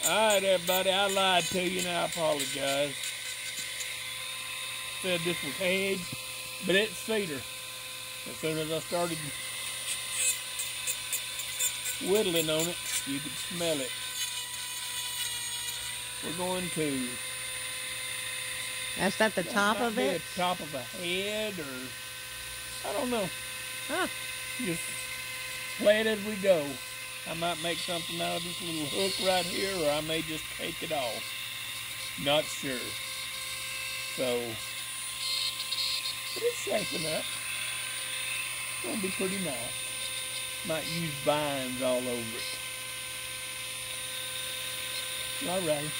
Alright everybody, I lied to you and I apologize. Said this was hedge, but it's cedar. As soon as I started whittling on it, you could smell it. We're going to That's at the top of it? top of a head or I don't know. Huh. Just play it as we go. I might make something out of this little hook right here, or I may just take it off. Not sure. So, but it's shaping up. It's gonna be pretty nice. Might use vines all over it. Alright.